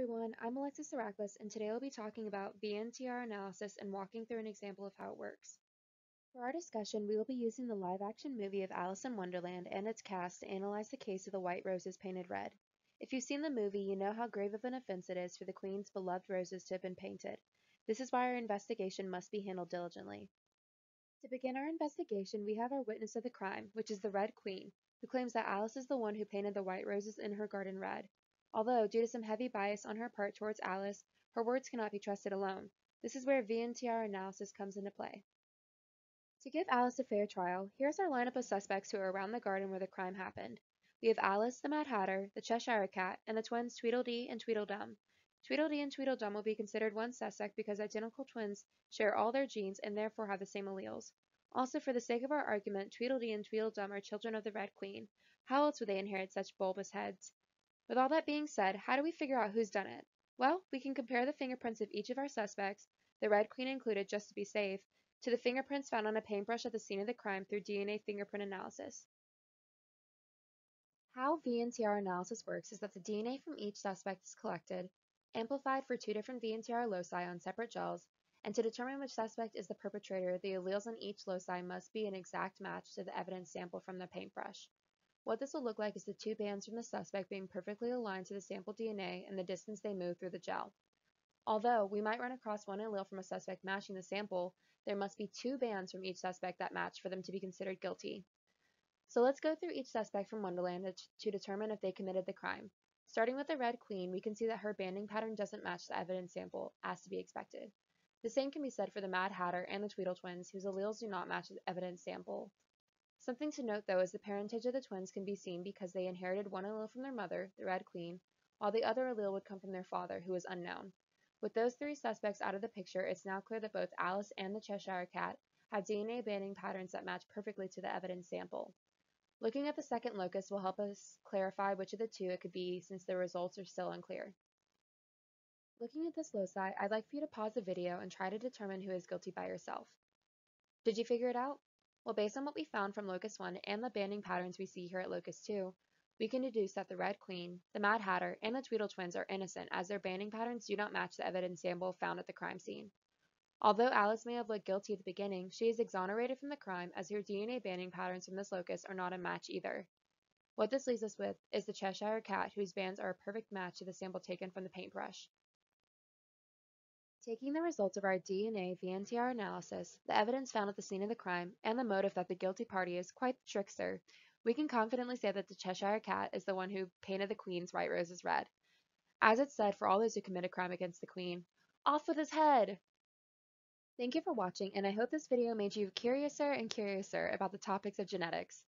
everyone, I'm Alexis Heracklis, and today I'll be talking about VNTR analysis and walking through an example of how it works. For our discussion, we will be using the live-action movie of Alice in Wonderland and its cast to analyze the case of the white roses painted red. If you've seen the movie, you know how grave of an offense it is for the Queen's beloved roses to have been painted. This is why our investigation must be handled diligently. To begin our investigation, we have our witness of the crime, which is the Red Queen, who claims that Alice is the one who painted the white roses in her garden red. Although, due to some heavy bias on her part towards Alice, her words cannot be trusted alone. This is where VNTR analysis comes into play. To give Alice a fair trial, here's our lineup of suspects who are around the garden where the crime happened. We have Alice, the Mad Hatter, the Cheshire Cat, and the twins Tweedledee and Tweedledum. Tweedledee and Tweedledum will be considered one suspect because identical twins share all their genes and therefore have the same alleles. Also, for the sake of our argument, Tweedledee and Tweedledum are children of the Red Queen. How else would they inherit such bulbous heads? With all that being said, how do we figure out who's done it? Well, we can compare the fingerprints of each of our suspects, the Red Queen included just to be safe, to the fingerprints found on a paintbrush at the scene of the crime through DNA fingerprint analysis. How VNTR analysis works is that the DNA from each suspect is collected, amplified for two different VNTR loci on separate gels, and to determine which suspect is the perpetrator, the alleles on each loci must be an exact match to the evidence sample from the paintbrush. What this will look like is the two bands from the suspect being perfectly aligned to the sample DNA and the distance they move through the gel. Although we might run across one allele from a suspect matching the sample, there must be two bands from each suspect that match for them to be considered guilty. So let's go through each suspect from Wonderland to determine if they committed the crime. Starting with the Red Queen, we can see that her banding pattern doesn't match the evidence sample, as to be expected. The same can be said for the Mad Hatter and the Tweedle twins, whose alleles do not match the evidence sample. Something to note though is the parentage of the twins can be seen because they inherited one allele from their mother, the Red Queen, while the other allele would come from their father, who is unknown. With those three suspects out of the picture, it's now clear that both Alice and the Cheshire Cat have DNA banding patterns that match perfectly to the evidence sample. Looking at the second locus will help us clarify which of the two it could be since the results are still unclear. Looking at this loci, I'd like for you to pause the video and try to determine who is guilty by yourself. Did you figure it out? Well, based on what we found from locus 1 and the banding patterns we see here at locus 2, we can deduce that the Red Queen, the Mad Hatter, and the Tweedle twins are innocent as their banding patterns do not match the evidence sample found at the crime scene. Although Alice may have looked guilty at the beginning, she is exonerated from the crime as her DNA banding patterns from this locus are not a match either. What this leaves us with is the Cheshire Cat whose bands are a perfect match to the sample taken from the paintbrush. Taking the results of our DNA VNTR analysis, the evidence found at the scene of the crime, and the motive that the guilty party is quite the trickster, we can confidently say that the Cheshire Cat is the one who painted the Queen's white roses red. As it's said for all those who commit a crime against the Queen, off with his head! Thank you for watching, and I hope this video made you curiouser and curiouser about the topics of genetics.